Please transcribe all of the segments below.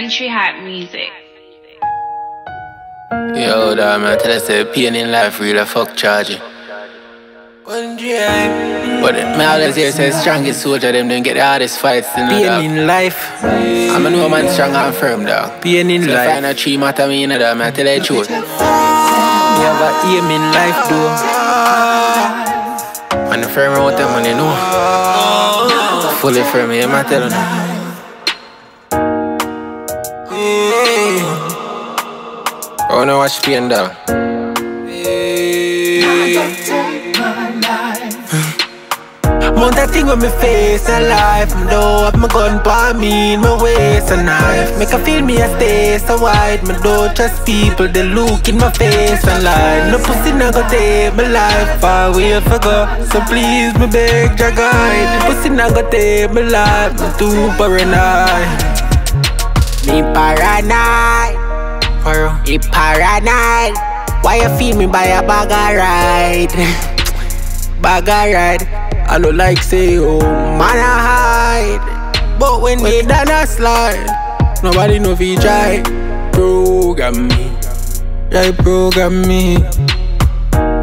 Country Hat Music. Yo, dog, man, tell us the pain in life really fuck charging. But me always hear say strongest soldier them don't get the hardest fights you know, Pain dog. in life, I'm a know man strong and firm dog. pain in So life. find a tree matter me you know dog, man, tell you the truth. Me have a aim in life though. Man, the firm out them man, you know. Fully firm, yeah, man, tell you. Wanna watch pain dog. Mount that thing with me face alive. Me do have my gun by me in my waist a knife. Make a feel me a stay so wide. Me don't trust people, they look in my face and lie. No pussy not go take my life far away for go. So please me beg your guide. Pussy not go take my life. Me too paranoid. Me paranoid. Paro. Me paranoid. Why you feel me by a bag of ride? bag of ride. I don't like say, oh man, I hide. But when we done a slide, nobody know fi try program me. Try program me.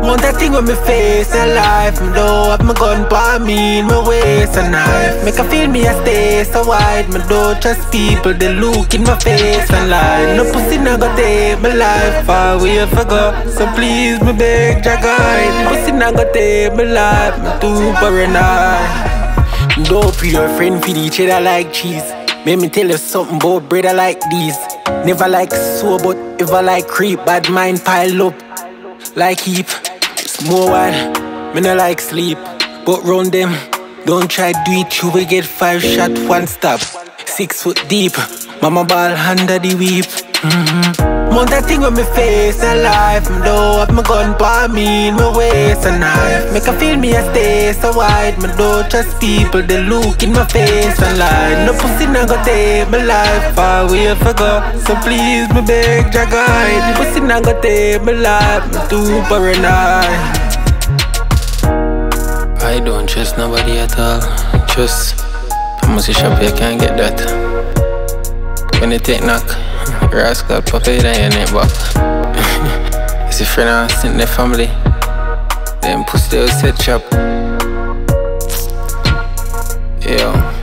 Want that thing with me face alive. Me don't have my gun by me in my waist a knife. Make a feel me a stay so wide. Me don't trust people, they look in my face and lie. No pussy not go take my life far away for go. So please me beg your guide. Pussy not go take my life. Me too paranoid. Don't pre your friend feed each other like cheese. Make me tell you something about brother like this. Never like so, but ever like creep. Bad mind pile up like heap. Small one, me no like sleep. But round them, don't try do it, you will get five shot, one stop. Six foot deep, mama ball under the weep. Mm-hmm. Mount that thing with me face alive. Me don't have my gun by me in my waist a knife. Make a feel me a stay so wide. Me don't trust people, they look in my face and lie. No pussy not go take my life far away for go. So please me beg your guide. Pussy not go take my life. Me too paranoid. I don't trust nobody at all. Trust. I'm must shop, you can't get that. When they take knock, rascal pop it in neck back. it's a friend and sent their family. Then pussy they will set trap. Yo.